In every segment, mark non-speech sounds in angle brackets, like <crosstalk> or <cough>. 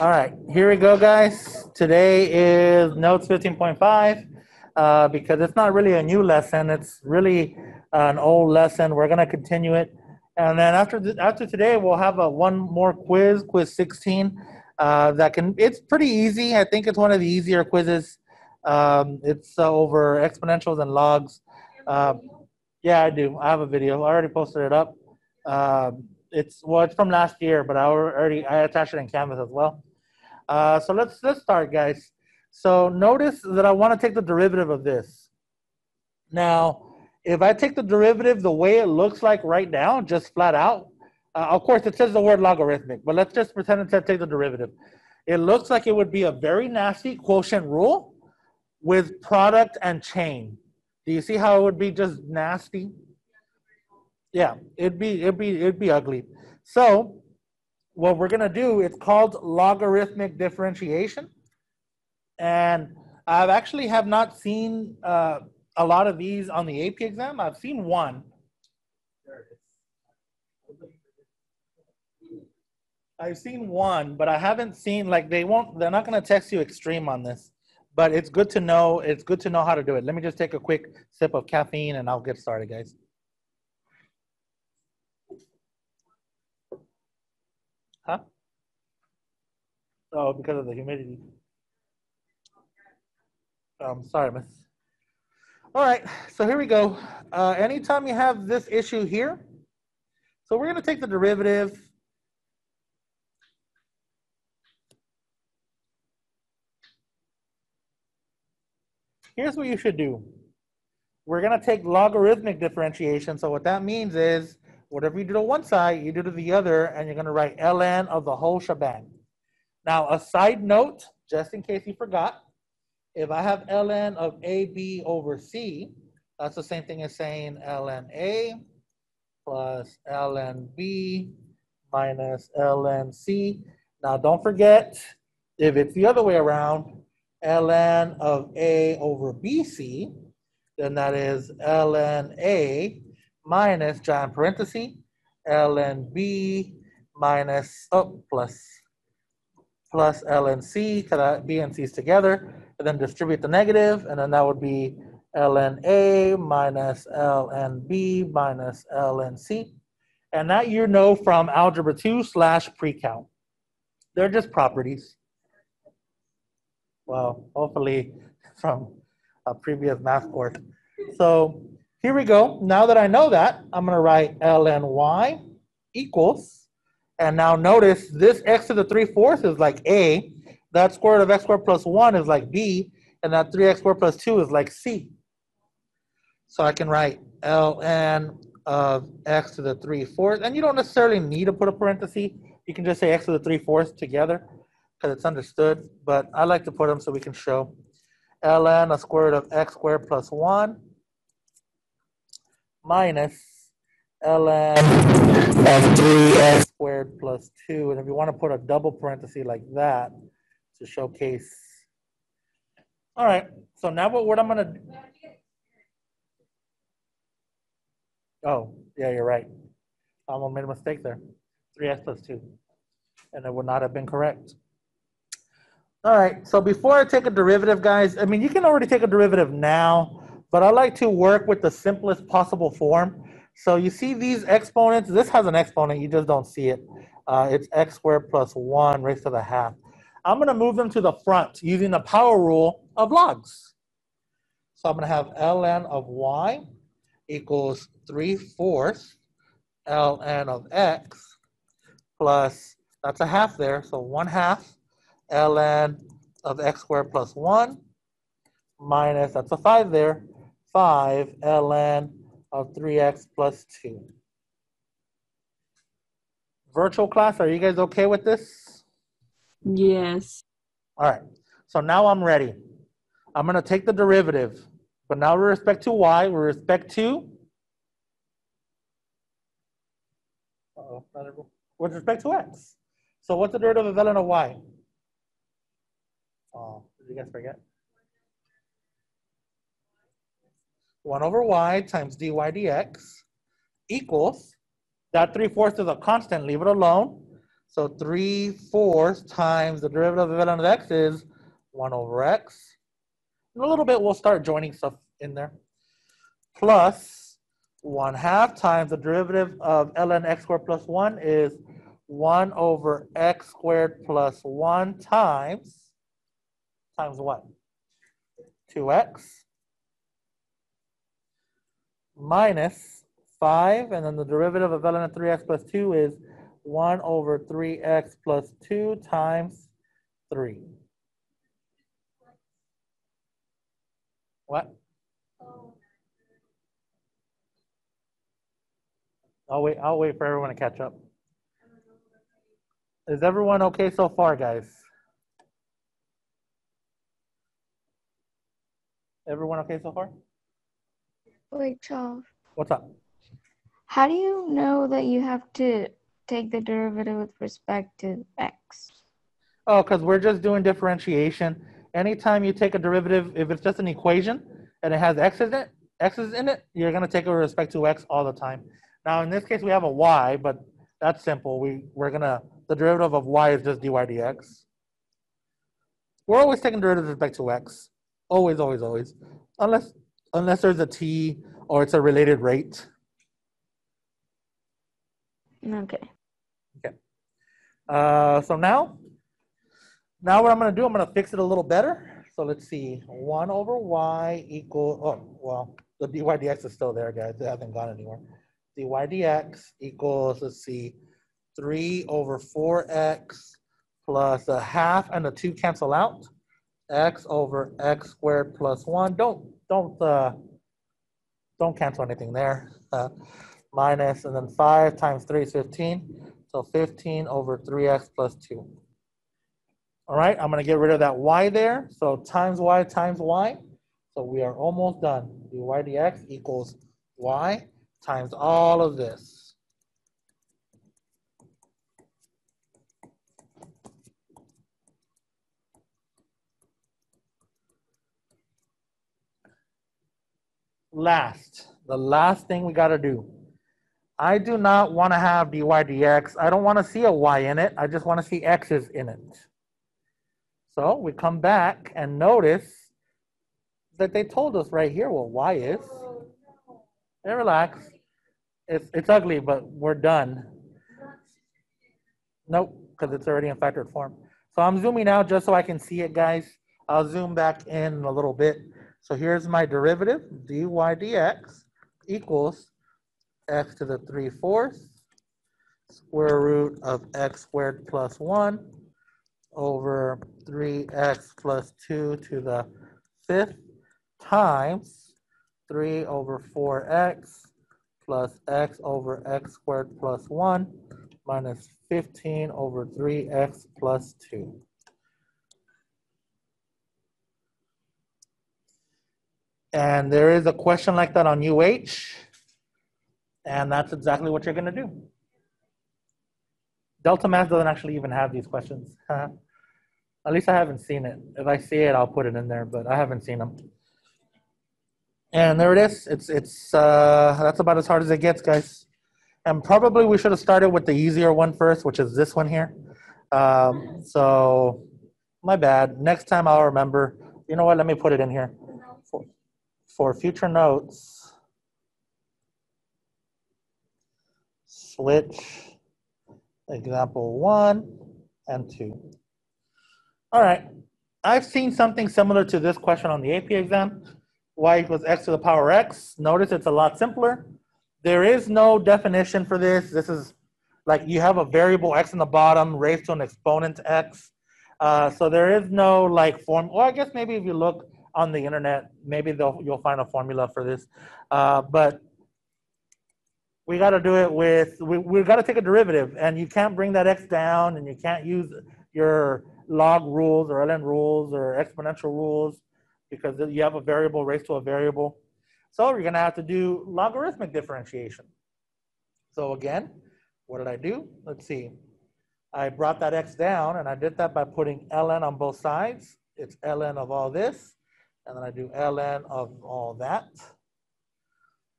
All right, here we go, guys. Today is Notes 15.5 uh, because it's not really a new lesson. It's really an old lesson. We're going to continue it. And then after th- after today, we'll have a one more quiz, quiz 16. Uh, that can it's pretty easy. I think it's one of the easier quizzes. Um, it's uh, over exponentials and logs. Um, yeah, I do. I have a video. I already posted it up. Um, it's well, it's from last year, but I already I attached it in Canvas as well. Uh, so let's let's start, guys. So notice that I want to take the derivative of this. Now, if I take the derivative the way it looks like right now, just flat out, uh, of course it says the word logarithmic, but let's just pretend it said take the derivative. It looks like it would be a very nasty quotient rule with product and chain. Do you see how it would be just nasty? Yeah, it'd be it'd be it'd be ugly. So what we're gonna do, it's called logarithmic differentiation. And I've actually have not seen uh, a lot of these on the AP exam. I've seen one. I've seen one, but I haven't seen like they won't. They're not going to text you extreme on this, but it's good to know. It's good to know how to do it. Let me just take a quick sip of caffeine and I'll get started, guys. Huh? Oh, because of the humidity. Um, sorry, miss. All right, so here we go. Uh, anytime you have this issue here, so we're going to take the derivative. Here's what you should do. We're going to take logarithmic differentiation. So what that means is whatever you do to one side, you do to the other, and you're going to write ln of the whole shebang. Now, a side note, just in case you forgot, if I have ln of AB over C, that's the same thing as saying ln A plus ln B minus ln C. Now don't forget, if it's the other way around, ln of A over BC, then that is ln A minus giant parenthesis, ln B minus, oh, plus, plus ln C, because B and C is together and then distribute the negative, and then that would be ln A minus ln B minus ln C. And that you know from algebra 2 slash pre-calc. They're just properties. Well, hopefully from a previous math course. So here we go. Now that I know that, I'm going to write ln y equals, and now notice this x to the 3 fourths is like a, that square root of x squared plus 1 is like b, and that 3x squared plus 2 is like c. So I can write ln of x to the 3 fourths, and you don't necessarily need to put a parenthesis. You can just say x to the 3 fourths together because it's understood, but I like to put them so we can show ln a square root of x squared plus 1 minus ln of 3x squared plus 2. And if you want to put a double parenthesis like that, to showcase. All right, so now what, what I'm gonna. Oh, yeah, you're right. I almost made a mistake there. 3x plus 2. And it would not have been correct. All right, so before I take a derivative, guys, I mean, you can already take a derivative now, but I like to work with the simplest possible form. So you see these exponents, this has an exponent, you just don't see it. Uh, it's x squared plus 1 raised to the half. I'm going to move them to the front using the power rule of logs. So I'm going to have ln of y equals 3 fourths ln of x plus, that's a half there, so 1 half ln of x squared plus 1 minus, that's a 5 there, 5 ln of 3x plus 2. Virtual class, are you guys okay with this? Yes. All right. So now I'm ready. I'm going to take the derivative. But now with respect to y, with respect to uh-oh, with respect to x. So what's the derivative of ln of y? Oh, did you guys forget? 1 over y times dy dx equals, that 3 fourths is a constant, leave it alone. So 3 fourths times the derivative of ln of x is 1 over x. In a little bit, we'll start joining stuff in there. Plus 1 half times the derivative of ln x squared plus 1 is 1 over x squared plus 1 times, times what? 2x minus 5, and then the derivative of ln of 3x plus 2 is 1 over 3x plus 2 times 3. What? I'll wait, I'll wait for everyone to catch up. Is everyone okay so far, guys? Everyone okay so far? Wait, Charles. What's up? How do you know that you have to take the derivative with respect to x? Oh, because we're just doing differentiation. Anytime you take a derivative, if it's just an equation and it has x in it, x's in it, you're gonna take it with respect to x all the time. Now, in this case, we have a y, but that's simple. We, we're gonna, the derivative of y is just dy dx. We're always taking derivatives with respect to x. Always, always, always. Unless, unless there's a t or it's a related rate. Okay. Uh, so now, now what I'm gonna do, I'm gonna fix it a little better. So let's see, one over y equal, oh, well, the dy dx is still there, guys. It hasn't gone anywhere. dy dx equals, let's see, three over four x plus a half and the two cancel out. X over x squared plus one. Don't, don't, uh, don't cancel anything there. Uh, minus, and then five times three is 15. So 15 over 3x plus 2. All right, I'm going to get rid of that y there. So times y times y. So we are almost done. dy dx equals y times all of this. Last, the last thing we got to do. I do not want to have dy dx. I don't want to see a y in it. I just want to see x's in it. So we come back and notice that they told us right here what y is. Hey, relax. It's, it's ugly, but we're done. Nope, because it's already in factored form. So I'm zooming out just so I can see it, guys. I'll zoom back in a little bit. So here's my derivative, dy dx equals x to the 3 fourths square root of x squared plus 1 over 3x plus 2 to the fifth times 3 over 4x plus x over x squared plus 1 minus 15 over 3x plus 2. And there is a question like that on UH. And that's exactly what you're going to do. Delta Math doesn't actually even have these questions. <laughs> At least I haven't seen it. If I see it, I'll put it in there, but I haven't seen them. And there it is. It's it's uh, that's about as hard as it gets, guys. And probably we should have started with the easier one first, which is this one here. Um, so my bad. Next time I'll remember. You know what? Let me put it in here for future notes. switch example one and two. All right, I've seen something similar to this question on the AP exam. y equals x to the power x. Notice it's a lot simpler. There is no definition for this. This is like you have a variable x in the bottom raised to an exponent x. Uh, so there is no like form, or I guess maybe if you look on the internet, maybe you'll find a formula for this. Uh, but we got to do it with, we, we've got to take a derivative and you can't bring that x down and you can't use your log rules or ln rules or exponential rules because you have a variable raised to a variable. So you're going to have to do logarithmic differentiation. So again, what did I do? Let's see. I brought that x down and I did that by putting ln on both sides. It's ln of all this. And then I do ln of all that.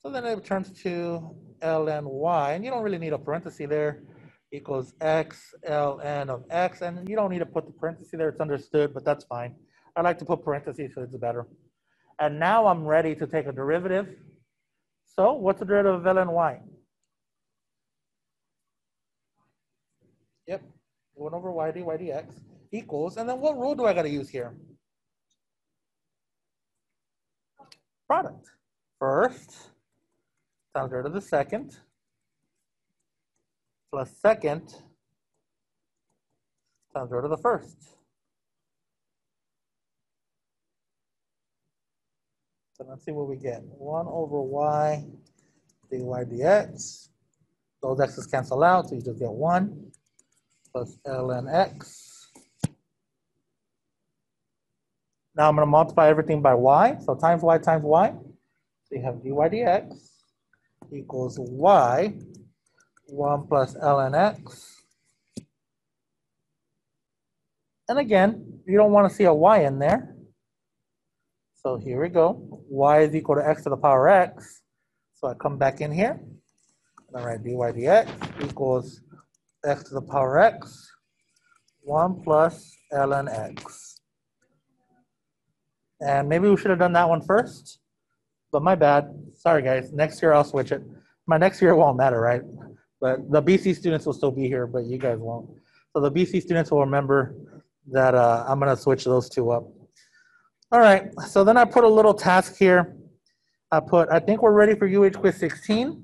So then it turns to ln y, and you don't really need a parenthesis there. equals x ln of x, and you don't need to put the parenthesis there, it's understood, but that's fine. I like to put parentheses so it's better. And now I'm ready to take a derivative. So what's the derivative of ln y? Yep, 1 over y dy dx equals, and then what rule do I gotta use here? Product. First times derivative of the second plus second times root of the first. So let's see what we get. 1 over y dy dx. Those x's cancel out, so you just get 1 plus ln x. Now I'm going to multiply everything by y. So times y times y. So you have dy dx equals y 1 plus ln x. And again, you don't want to see a y in there. So here we go. y is equal to x to the power x. So I come back in here. And I write dy dx equals x to the power x, 1 plus ln x. And maybe we should have done that one first, but my bad. Sorry, guys. Next year I'll switch it. My next year won't matter, right? But the BC students will still be here, but you guys won't. So the BC students will remember that uh, I'm going to switch those two up. All right. So then I put a little task here. I put, I think we're ready for UH quiz 16.